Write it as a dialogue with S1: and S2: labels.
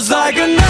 S1: feels like a